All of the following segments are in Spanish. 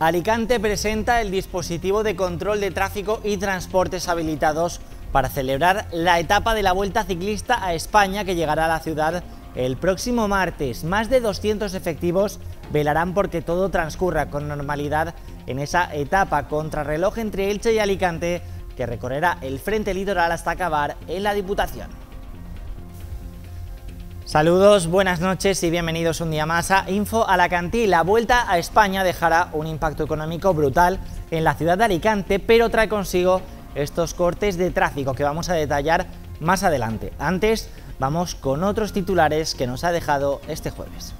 Alicante presenta el dispositivo de control de tráfico y transportes habilitados para celebrar la etapa de la Vuelta Ciclista a España que llegará a la ciudad el próximo martes. Más de 200 efectivos velarán porque todo transcurra con normalidad en esa etapa contrarreloj entre Elche y Alicante que recorrerá el frente litoral hasta acabar en la Diputación. Saludos, buenas noches y bienvenidos un día más a Info Alacantí. La vuelta a España dejará un impacto económico brutal en la ciudad de Alicante, pero trae consigo estos cortes de tráfico que vamos a detallar más adelante. Antes, vamos con otros titulares que nos ha dejado este jueves.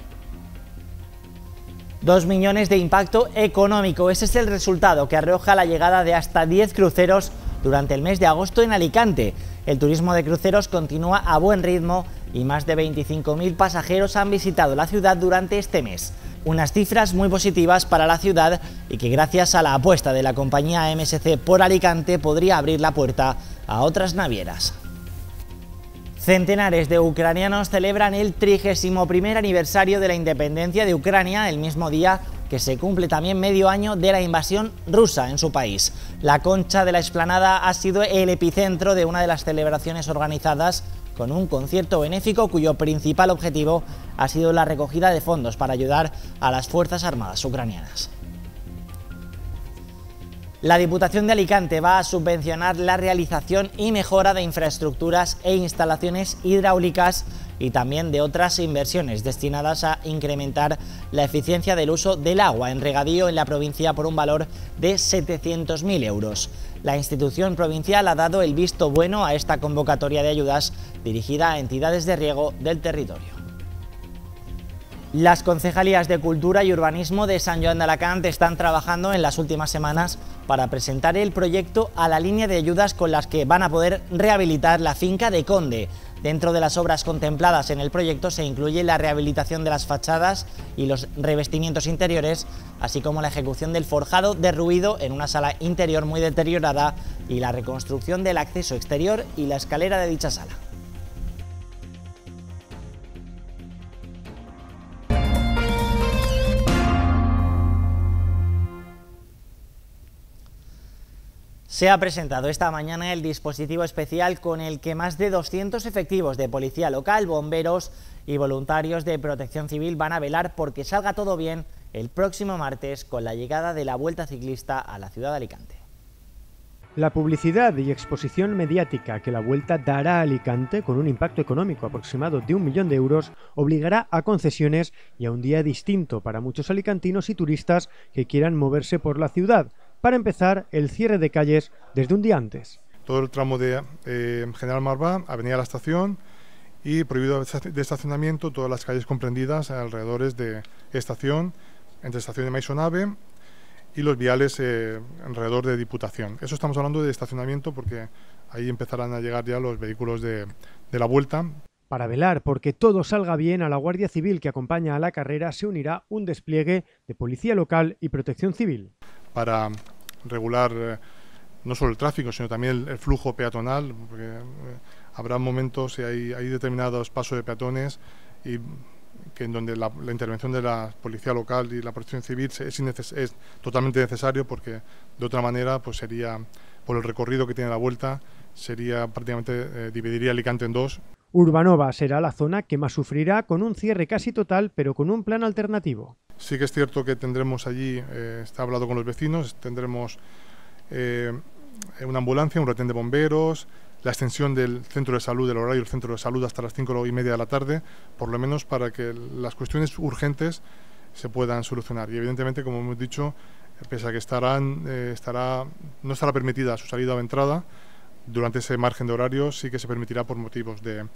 Dos millones de impacto económico, ese es el resultado que arroja la llegada de hasta 10 cruceros durante el mes de agosto en Alicante. El turismo de cruceros continúa a buen ritmo y más de 25.000 pasajeros han visitado la ciudad durante este mes. Unas cifras muy positivas para la ciudad y que gracias a la apuesta de la compañía MSC por Alicante podría abrir la puerta a otras navieras. Centenares de ucranianos celebran el 31 aniversario de la independencia de Ucrania el mismo día que se cumple también medio año de la invasión rusa en su país. La concha de la explanada ha sido el epicentro de una de las celebraciones organizadas con un concierto benéfico cuyo principal objetivo ha sido la recogida de fondos para ayudar a las Fuerzas Armadas ucranianas. La Diputación de Alicante va a subvencionar la realización y mejora de infraestructuras e instalaciones hidráulicas y también de otras inversiones destinadas a incrementar la eficiencia del uso del agua en regadío en la provincia por un valor de 700.000 euros. La institución provincial ha dado el visto bueno a esta convocatoria de ayudas dirigida a entidades de riego del territorio. Las concejalías de Cultura y Urbanismo de San Joan de Alacant están trabajando en las últimas semanas para presentar el proyecto a la línea de ayudas con las que van a poder rehabilitar la finca de Conde, Dentro de las obras contempladas en el proyecto se incluye la rehabilitación de las fachadas y los revestimientos interiores, así como la ejecución del forjado derruido en una sala interior muy deteriorada y la reconstrucción del acceso exterior y la escalera de dicha sala. Se ha presentado esta mañana el dispositivo especial con el que más de 200 efectivos de policía local, bomberos y voluntarios de protección civil van a velar porque salga todo bien el próximo martes con la llegada de la Vuelta Ciclista a la ciudad de Alicante. La publicidad y exposición mediática que la Vuelta dará a Alicante, con un impacto económico aproximado de un millón de euros, obligará a concesiones y a un día distinto para muchos alicantinos y turistas que quieran moverse por la ciudad, para empezar, el cierre de calles desde un día antes. Todo el tramo de eh, General Marvá, Avenida La Estación y prohibido de estacionamiento todas las calles comprendidas alrededor de estación, entre estación de Maisonave y los viales eh, alrededor de Diputación. Eso estamos hablando de estacionamiento porque ahí empezarán a llegar ya los vehículos de, de la vuelta. Para velar porque todo salga bien, a la Guardia Civil que acompaña a la carrera se unirá un despliegue de policía local y protección civil para regular eh, no solo el tráfico, sino también el, flujo peatonal, porque eh, habrá momentos y hay, determinados pasos de peatones y que en donde la, intervención de la policía local y la protección civil es, es, totalmente necesario porque de otra manera pues sería por el recorrido que tiene la vuelta sería prácticamente eh, dividiría Alicante en dos Urbanova será la zona que más sufrirá con un cierre casi total, pero con un plan alternativo. Sí que es cierto que tendremos allí, eh, está hablado con los vecinos, tendremos eh, una ambulancia, un retén de bomberos, la extensión del centro de salud, del horario del centro de salud hasta las cinco y media de la tarde, por lo menos para que las cuestiones urgentes se puedan solucionar. Y evidentemente, como hemos dicho, pese a que estarán, eh, estará, no estará permitida su salida o entrada, durante ese margen de horario sí que se permitirá por motivos de,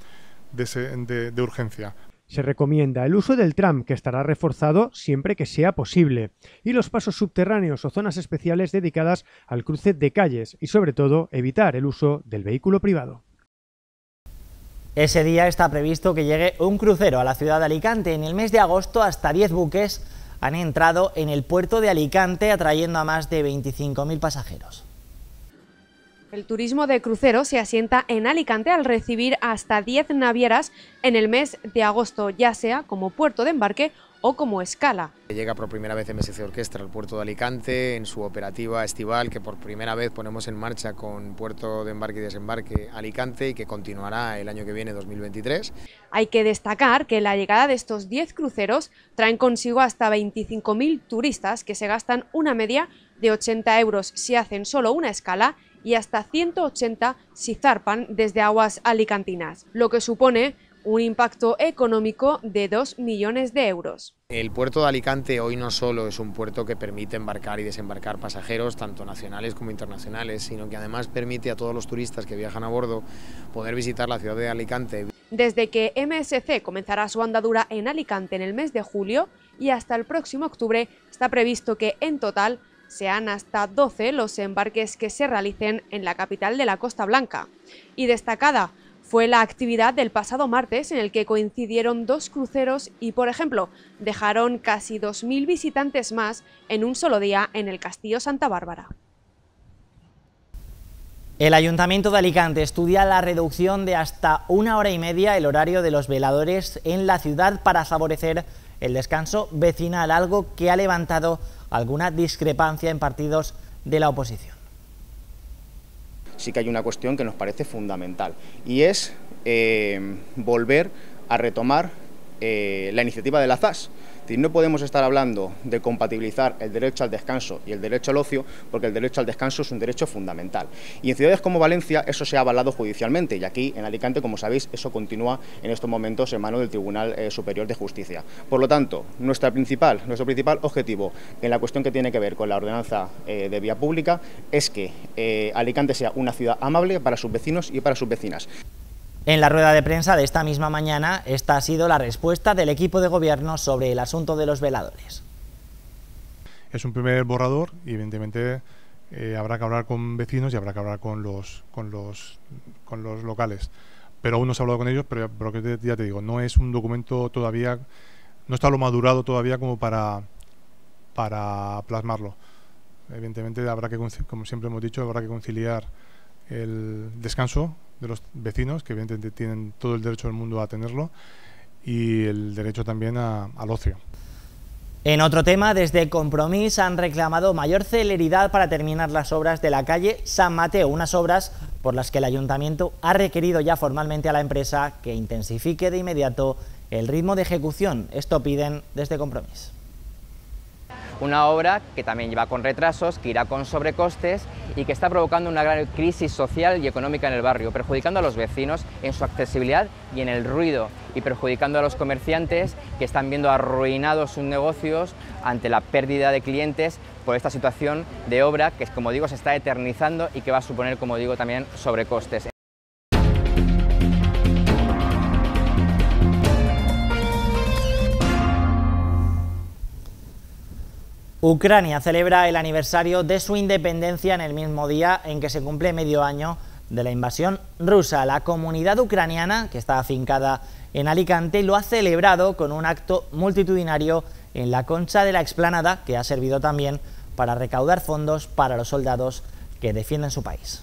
de, urgencia. Se recomienda el uso del tram, que estará reforzado siempre que sea posible, y los pasos subterráneos o zonas especiales dedicadas al cruce de calles y, sobre todo, evitar el uso del vehículo privado. Ese día está previsto que llegue un crucero a la ciudad de Alicante. En el mes de agosto, hasta 10 buques han entrado en el puerto de Alicante, atrayendo a más de 25.000 pasajeros. El turismo de crucero se asienta en Alicante al recibir hasta 10 navieras en el mes de agosto, ya sea como puerto de embarque o como escala. Llega por primera vez MSC Orquestra al puerto de Alicante en su operativa estival que por primera vez ponemos en marcha con puerto de embarque y desembarque Alicante y que continuará el año que viene 2023. Hay que destacar que la llegada de estos 10 cruceros traen consigo hasta 25.000 turistas que se gastan una media de 80 euros si hacen solo una escala y hasta 180 si zarpan desde aguas alicantinas, lo que supone un impacto económico de 2 millones de euros. El puerto de Alicante hoy no solo es un puerto que permite embarcar y desembarcar pasajeros, tanto nacionales como internacionales, sino que además permite a todos los turistas que viajan a bordo poder visitar la ciudad de Alicante. Desde que MSC comenzará su andadura en Alicante en el mes de julio y hasta el próximo octubre está previsto que en total sean hasta 12 los embarques que se realicen en la capital de la Costa Blanca. Y destacada fue la actividad del pasado martes en el que coincidieron dos cruceros y, por ejemplo, dejaron casi 2.000 visitantes más en un solo día en el Castillo Santa Bárbara. El Ayuntamiento de Alicante estudia la reducción de hasta una hora y media el horario de los veladores en la ciudad para favorecer el descanso vecinal, algo que ha levantado alguna discrepancia en partidos de la oposición sí que hay una cuestión que nos parece fundamental y es eh, volver a retomar eh, la iniciativa de la ZAS no podemos estar hablando de compatibilizar el derecho al descanso y el derecho al ocio, porque el derecho al descanso es un derecho fundamental. Y en ciudades como Valencia eso se ha avalado judicialmente, y aquí en Alicante, como sabéis, eso continúa en estos momentos en manos del Tribunal eh, Superior de Justicia. Por lo tanto, nuestra principal, nuestro principal objetivo en la cuestión que tiene que ver con la ordenanza eh, de vía pública es que eh, Alicante sea una ciudad amable para sus vecinos y para sus vecinas. En la rueda de prensa de esta misma mañana, esta ha sido la respuesta del equipo de gobierno sobre el asunto de los veladores. Es un primer borrador y evidentemente eh, habrá que hablar con vecinos y habrá que hablar con los, con los, con los locales. Pero aún no se ha hablado con ellos, pero, ya te digo, no es un documento todavía, no está lo madurado todavía como para, para plasmarlo. Evidentemente habrá que, como siempre hemos dicho, habrá que conciliar el descanso de los vecinos, que evidentemente tienen todo el derecho del mundo a tenerlo, y el derecho también al ocio. En otro tema, desde Compromís han reclamado mayor celeridad para terminar las obras de la calle San Mateo, unas obras por las que el ayuntamiento ha requerido ya formalmente a la empresa que intensifique de inmediato el ritmo de ejecución. Esto piden desde Compromís. Una obra que también lleva con retrasos, que irá con sobrecostes y que está provocando una gran crisis social y económica en el barrio, perjudicando a los vecinos en su accesibilidad y en el ruido y perjudicando a los comerciantes que están viendo arruinados sus negocios ante la pérdida de clientes por esta situación de obra que, como digo, se está eternizando y que va a suponer, como digo, también sobrecostes. Ucrania celebra el aniversario de su independencia en el mismo día en que se cumple medio año de la invasión rusa. La comunidad ucraniana, que está afincada en Alicante, lo ha celebrado con un acto multitudinario en la concha de la explanada, que ha servido también para recaudar fondos para los soldados que defienden su país.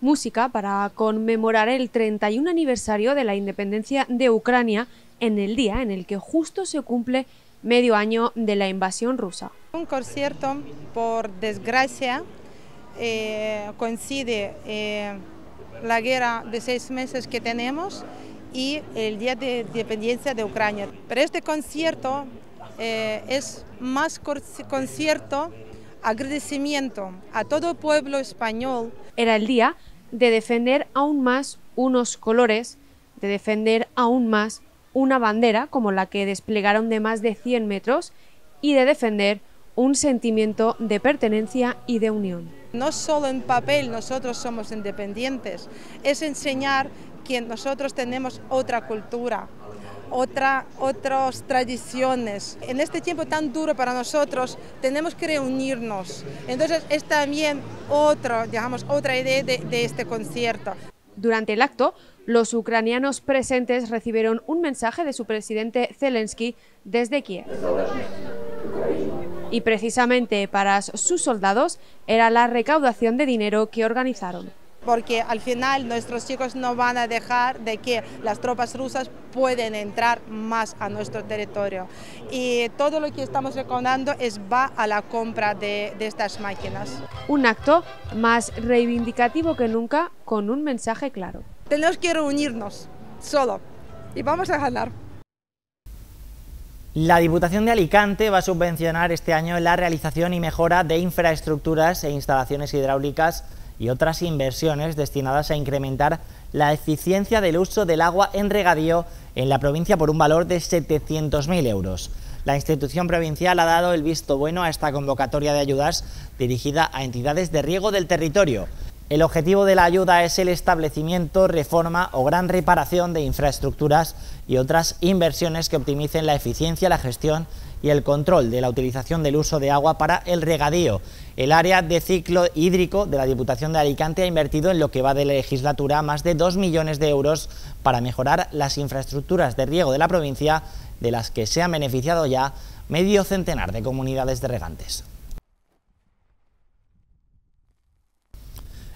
Música para conmemorar el 31 aniversario de la independencia de Ucrania en el día en el que justo se cumple medio año de la invasión rusa. Un concierto, por desgracia, eh, coincide eh, la guerra de seis meses que tenemos y el Día de Independencia de Ucrania. Pero este concierto eh, es más concierto agradecimiento a todo el pueblo español. Era el día de defender aún más unos colores, de defender aún más una bandera como la que desplegaron de más de 100 metros y de defender un sentimiento de pertenencia y de unión. No solo en papel nosotros somos independientes, es enseñar que nosotros tenemos otra cultura, otra, otras tradiciones. En este tiempo tan duro para nosotros tenemos que reunirnos. Entonces es también otro, digamos, otra idea de, de este concierto. Durante el acto, los ucranianos presentes recibieron un mensaje de su presidente Zelensky desde Kiev. Y precisamente para sus soldados era la recaudación de dinero que organizaron. porque al final nuestros chicos no van a dejar de que las tropas rusas pueden entrar más a nuestro territorio. Y todo lo que estamos recaudando es va a la compra de, de estas máquinas. Un acto más reivindicativo que nunca con un mensaje claro. Tenemos que reunirnos, solo, y vamos a ganar. La Diputación de Alicante va a subvencionar este año la realización y mejora de infraestructuras e instalaciones hidráulicas y otras inversiones destinadas a incrementar la eficiencia del uso del agua en regadío en la provincia por un valor de 700.000 euros. La institución provincial ha dado el visto bueno a esta convocatoria de ayudas dirigida a entidades de riego del territorio. El objetivo de la ayuda es el establecimiento, reforma o gran reparación de infraestructuras y otras inversiones que optimicen la eficiencia, la gestión y el control de la utilización del uso de agua para el regadío. El área de ciclo hídrico de la Diputación de Alicante ha invertido en lo que va de la legislatura más de 2 millones de euros para mejorar las infraestructuras de riego de la provincia, de las que se han beneficiado ya medio centenar de comunidades de regantes.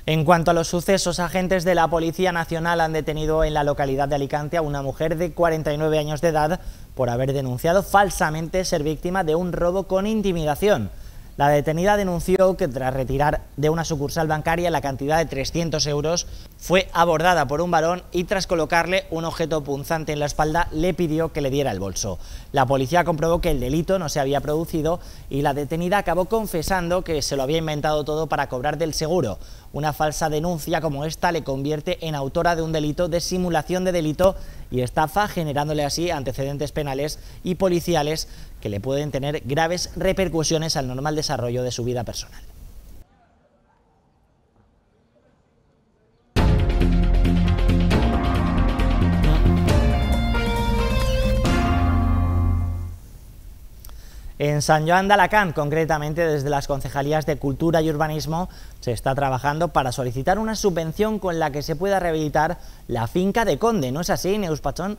En cuanto a los sucesos, agentes de la Policía Nacional han detenido en la localidad de Alicante a una mujer de 49 años de edad por haber denunciado falsamente ser víctima de un robo con intimidación. La detenida denunció que tras retirar de una sucursal bancaria la cantidad de 300 euros, fue abordada por un varón y tras colocarle un objeto punzante en la espalda le pidió que le diera el bolso. La policía comprobó que el delito no se había producido y la detenida acabó confesando que se lo había inventado todo para cobrar del seguro. Una falsa denuncia como esta le convierte en autora de un delito de simulación de delito y estafa, generándole así antecedentes penales y policiales que le pueden tener graves repercusiones al normal desarrollo de su vida personal. En San Joan de Alacant, concretamente desde las concejalías de Cultura y Urbanismo, se está trabajando para solicitar una subvención con la que se pueda rehabilitar la finca de Conde. ¿No es así, Neus Pachón?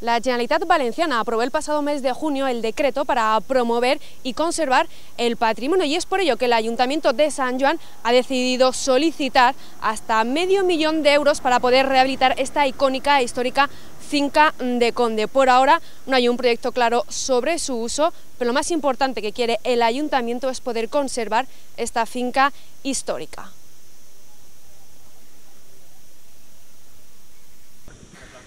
La Generalitat Valenciana aprobó el pasado mes de junio el decreto para promover y conservar el patrimonio y es por ello que el Ayuntamiento de San Joan ha decidido solicitar hasta medio millón de euros para poder rehabilitar esta icónica e histórica finca de Conde. Por ahora no hay un proyecto claro sobre su uso, pero lo más importante que quiere el Ayuntamiento es poder conservar esta finca histórica.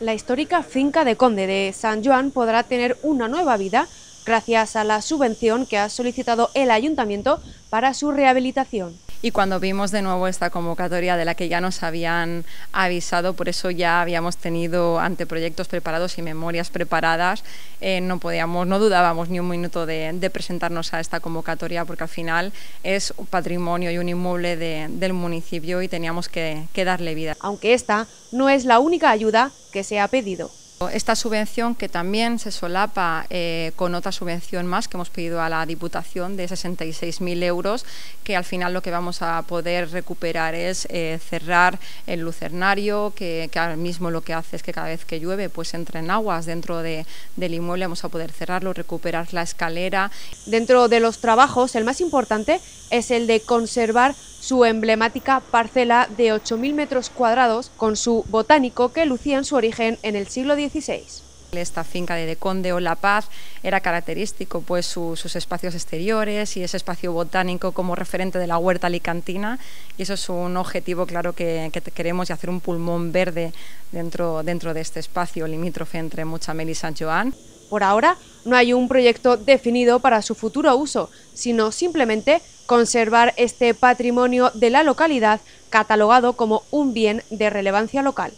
La histórica finca de Conde de San Joan podrá tener una nueva vida gracias a la subvención que ha solicitado el Ayuntamiento para su rehabilitación y cuando vimos de nuevo esta convocatoria de la que ya nos habían avisado, por eso ya habíamos tenido anteproyectos preparados y memorias preparadas, eh, no podíamos, no dudábamos ni un minuto de, presentarnos a esta convocatoria porque al final es un patrimonio y un inmueble del municipio y teníamos que darle vida. Aunque esta no es la única ayuda que se ha pedido. Esta subvención que también se solapa eh, con otra subvención más que hemos pedido a la Diputación de 66.000 euros, que al final lo que vamos a poder recuperar es eh, cerrar el lucernario, que, ahora mismo lo que hace es que cada vez que llueve pues entren aguas dentro de, del inmueble, vamos a poder cerrarlo, recuperar la escalera. Dentro de los trabajos, el más importante es el de conservar su emblemática parcela de 8.000 metros cuadrados con su botánico que lucía en su origen en el siglo XVI. Esta finca de Conde o La Paz era característico pues sus espacios exteriores y ese espacio botánico como referente de la huerta alicantina y eso es un objetivo claro que, queremos y hacer un pulmón verde dentro, dentro de este espacio limítrofe entre Muchamel y San Joan. Por ahora no hay un proyecto definido para su futuro uso, sino simplemente conservar este patrimonio de la localidad catalogado como un bien de relevancia local.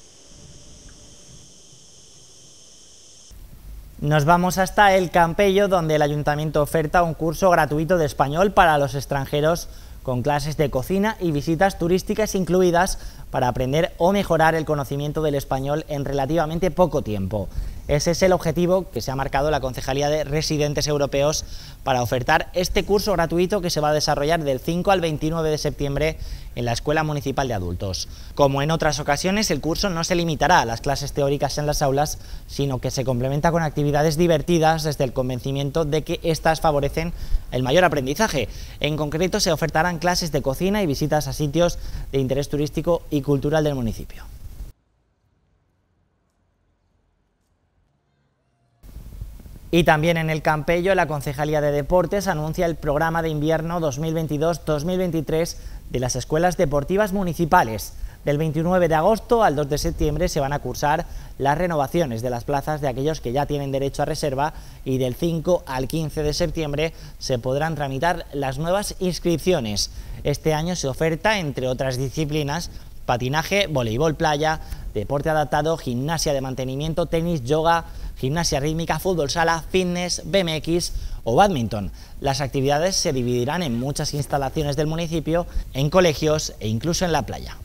Nos vamos hasta el Campello, donde el ayuntamiento oferta un curso gratuito de español para los extranjeros con clases de cocina y visitas turísticas incluidas para aprender o mejorar el conocimiento del español en relativamente poco tiempo. Ese es el objetivo que se ha marcado la Concejalía de Residentes Europeos para ofertar este curso gratuito que se va a desarrollar del 5 al 29 de septiembre en la Escuela Municipal de Adultos. Como en otras ocasiones, el curso no se limitará a las clases teóricas en las aulas, sino que se complementa con actividades divertidas desde el convencimiento de que éstas favorecen el mayor aprendizaje. En concreto, se ofertarán clases de cocina y visitas a sitios de interés turístico y cultural del municipio. Y también en el Campello, la Concejalía de Deportes anuncia el programa de invierno 2022-2023 de las escuelas deportivas municipales. Del 29 de agosto al 2 de septiembre se van a cursar las renovaciones de las plazas de aquellos que ya tienen derecho a reserva y del 5 al 15 de septiembre se podrán tramitar las nuevas inscripciones. Este año se oferta, entre otras disciplinas, patinaje, voleibol playa, deporte adaptado, gimnasia de mantenimiento, tenis, yoga, gimnasia rítmica, fútbol sala, fitness, BMX o badminton. Las actividades se dividirán en muchas instalaciones del municipio, en colegios e incluso en la playa.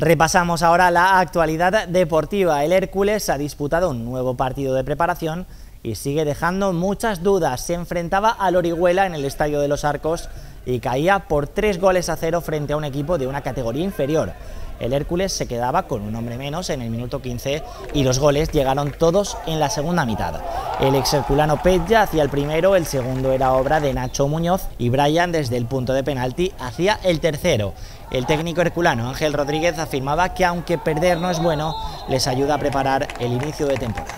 Repasamos ahora la actualidad deportiva. El Hércules ha disputado un nuevo partido de preparación y sigue dejando muchas dudas. Se enfrentaba al Orihuela en el Estadio de los Arcos y caía por tres goles a cero frente a un equipo de una categoría inferior. El Hércules se quedaba con un hombre menos en el minuto 15 y los goles llegaron todos en la segunda mitad. El ex herculano Petja hacía el primero, el segundo era obra de Nacho Muñoz y Brian desde el punto de penalti hacía el tercero. El técnico herculano Ángel Rodríguez afirmaba que aunque perder no es bueno, les ayuda a preparar el inicio de temporada.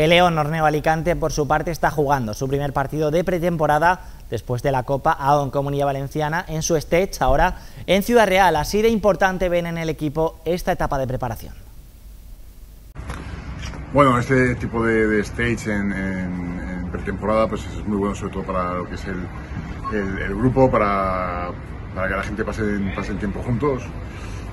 El León Horneo Alicante, por su parte, está jugando su primer partido de pretemporada después de la Copa AON Comunidad Valenciana en su stage, ahora en Ciudad Real. Así de importante ven en el equipo esta etapa de preparación. Bueno, este tipo de, stage en, pretemporada pues es muy bueno, sobre todo para lo que es el, grupo, para, que la gente pase, pase el tiempo juntos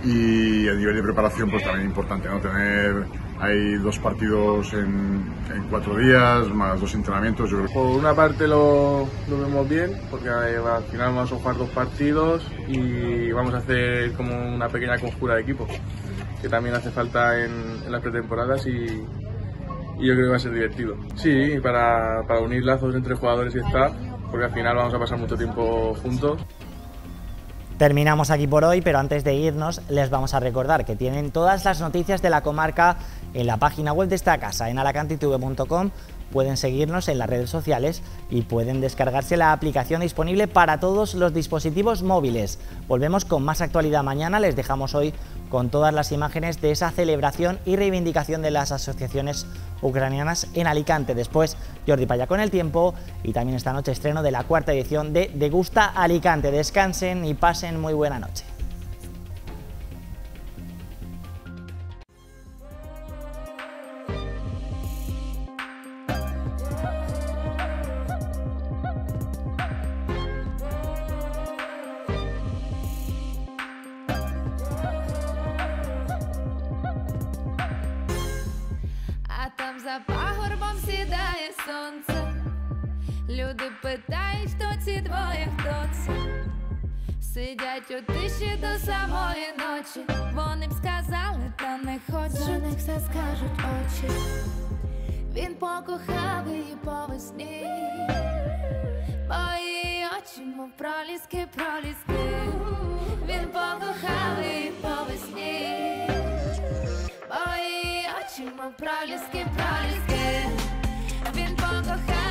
y a nivel de preparación pues también importante, ¿no? Tener hay dos partidos en, cuatro días, más dos entrenamientos. Por una parte lo, lo vemos bien, porque al final vamos a jugar dos partidos y vamos a hacer como una pequeña conjura de equipo, que también hace falta en, las pretemporadas y, y, yo creo que va a ser divertido. Sí, para, para unir lazos entre jugadores y staff, porque al final vamos a pasar mucho tiempo juntos. Terminamos aquí por hoy, pero antes de irnos les vamos a recordar que tienen todas las noticias de la comarca en la página web de esta casa, en alacantitv.com. Pueden seguirnos en las redes sociales y pueden descargarse la aplicación disponible para todos los dispositivos móviles. Volvemos con más actualidad mañana, les dejamos hoy con todas las imágenes de esa celebración y reivindicación de las asociaciones ucranianas en Alicante. Después Jordi Paya con el tiempo y también esta noche estreno de la cuarta edición de Degusta Alicante. Descansen y pasen muy buena noche. Він покохав її по весні. Мої очі, мов проліски, проліски. Він покохав її по весні. Мої очі, мов проліски, проліски. Він покохав